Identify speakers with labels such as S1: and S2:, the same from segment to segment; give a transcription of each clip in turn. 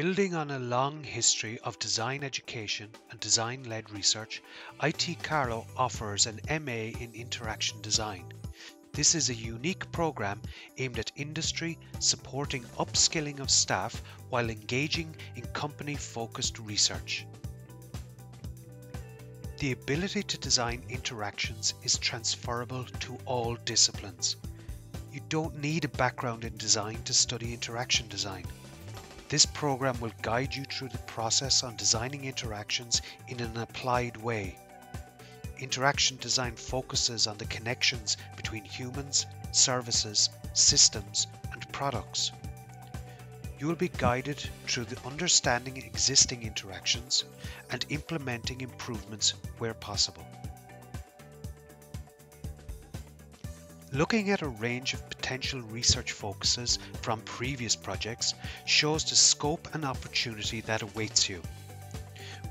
S1: Building on a long history of design education and design led research, IT Carlow offers an MA in Interaction Design. This is a unique program aimed at industry, supporting upskilling of staff while engaging in company focused research. The ability to design interactions is transferable to all disciplines. You don't need a background in design to study interaction design. This program will guide you through the process on designing interactions in an applied way. Interaction design focuses on the connections between humans, services, systems, and products. You will be guided through the understanding existing interactions and implementing improvements where possible. Looking at a range of potential research focuses from previous projects shows the scope and opportunity that awaits you.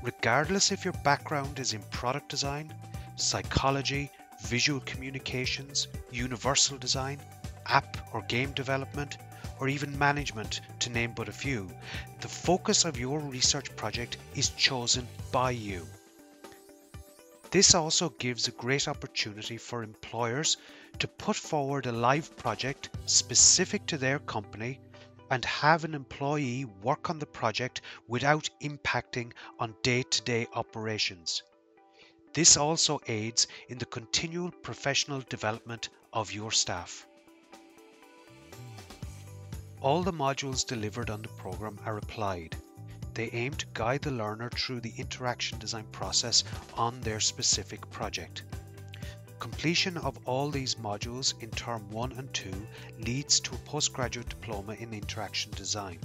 S1: Regardless if your background is in product design, psychology, visual communications, universal design, app or game development, or even management, to name but a few, the focus of your research project is chosen by you. This also gives a great opportunity for employers to put forward a live project specific to their company and have an employee work on the project without impacting on day to day operations. This also aids in the continual professional development of your staff. All the modules delivered on the program are applied. They aim to guide the learner through the interaction design process on their specific project. Completion of all these modules in term 1 and 2 leads to a postgraduate diploma in interaction design.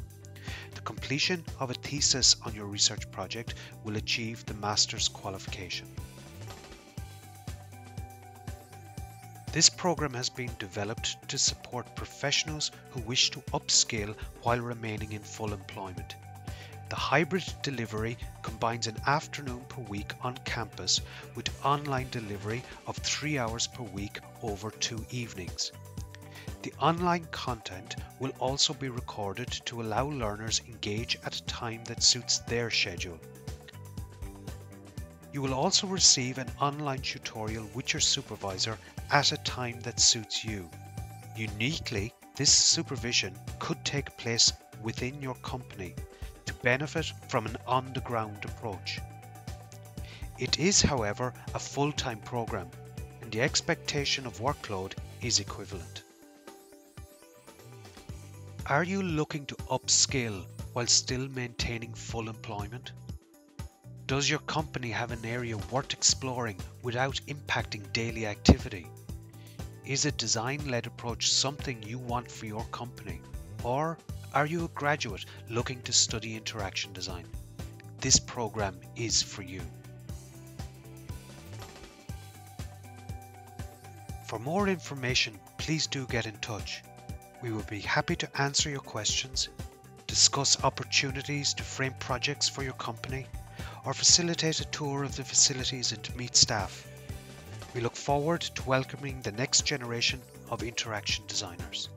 S1: The completion of a thesis on your research project will achieve the master's qualification. This program has been developed to support professionals who wish to upskill while remaining in full employment. The hybrid delivery combines an afternoon per week on campus with online delivery of three hours per week over two evenings. The online content will also be recorded to allow learners engage at a time that suits their schedule. You will also receive an online tutorial with your supervisor at a time that suits you. Uniquely, this supervision could take place within your company to benefit from an on the ground approach. It is, however, a full time program and the expectation of workload is equivalent. Are you looking to upskill while still maintaining full employment? Does your company have an area worth exploring without impacting daily activity? Is a design led approach something you want for your company? Or are you a graduate looking to study interaction design? This program is for you. For more information, please do get in touch. We will be happy to answer your questions, discuss opportunities to frame projects for your company, or facilitate a tour of the facilities and to meet staff. We look forward to welcoming the next generation of interaction designers.